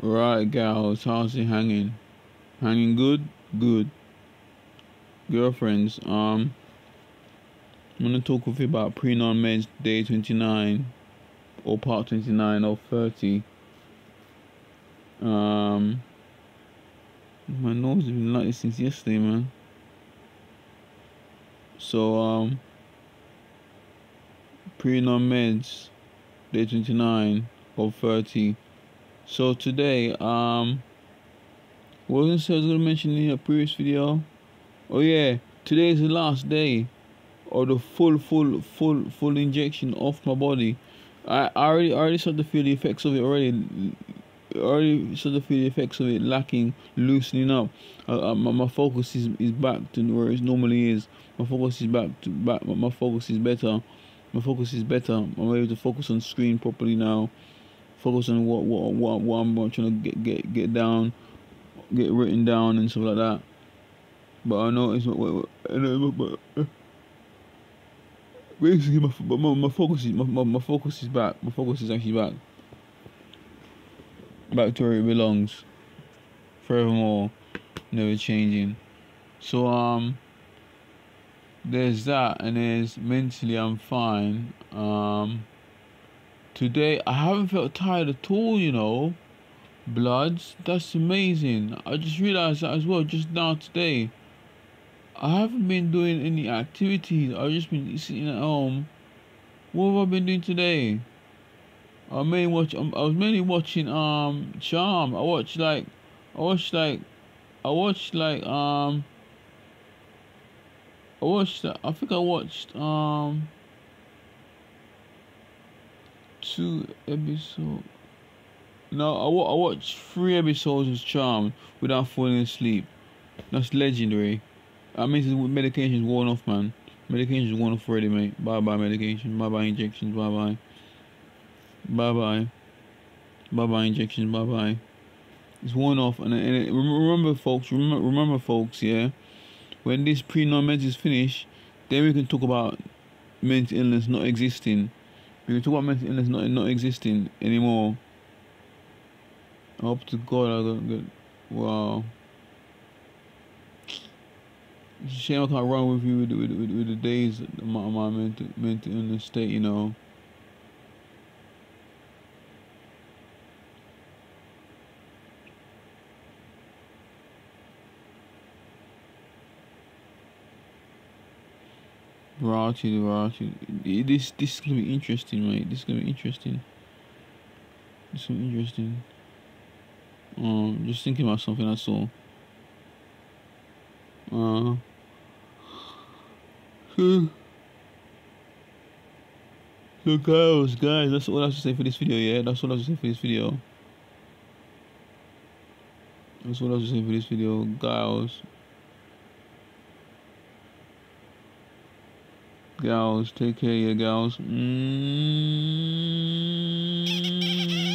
Right, gals, how's it hanging? Hanging good? Good. Girlfriends, um, I'm gonna talk with you about pre-non meds day 29 or part 29 or 30. Um, my nose has been like this since yesterday, man. So, um, pre-non meds day 29 or 30 so today, um, what was I was gonna mention in a previous video? Oh yeah, today is the last day of the full, full, full, full injection of my body. I, I already, I already started to feel the effects of it already. Already started to feel the effects of it lacking, loosening up. Uh, uh, my, my focus is, is back to where it normally is. My focus is back to back. My focus is better. My focus is better. I'm able to focus on screen properly now focus on what what what, what I'm trying to get get get down, get written down and stuff like that. But I know it's not. But uh, basically, my, my my focus is my, my, my focus is back. My focus is actually back. Back to where it belongs. Forevermore, never changing. So um. There's that, and there's mentally I'm fine. Um Today I haven't felt tired at all, you know. Bloods, that's amazing. I just realized that as well just now today. I haven't been doing any activities. I've just been sitting at home. What have I been doing today? I mainly watch. Um, I was mainly watching um Charm. I watched like, I watched like, I watched like um. I watched. I think I watched um two episodes. No, I, I watched three episodes of Charmed without falling asleep. That's legendary. I mean, medication's worn off, man. Medication's worn off already, mate. Bye bye medication. Bye bye injections. Bye bye. Bye bye. Bye bye injections. Bye bye. It's worn off, and, and it, remember, folks. Remember, remember, folks. Yeah, when this pre-non is finished, then we can talk about mental illness not existing can talk about mental illness not not existing anymore. I hope to God I don't get wow. It's a shame I can't run with you with, with, with, with the days of my, my mental, mental illness state, you know. Variety, variety. This this is gonna be interesting, mate. This is gonna be interesting. This is gonna be interesting. Um, just thinking about something. That's all. Uh. So guys, guys, that's all I have to say for this video. Yeah, that's all I have to say for this video. That's all I have to say for this video, guys. gals. Take care, you guys. Mm -hmm.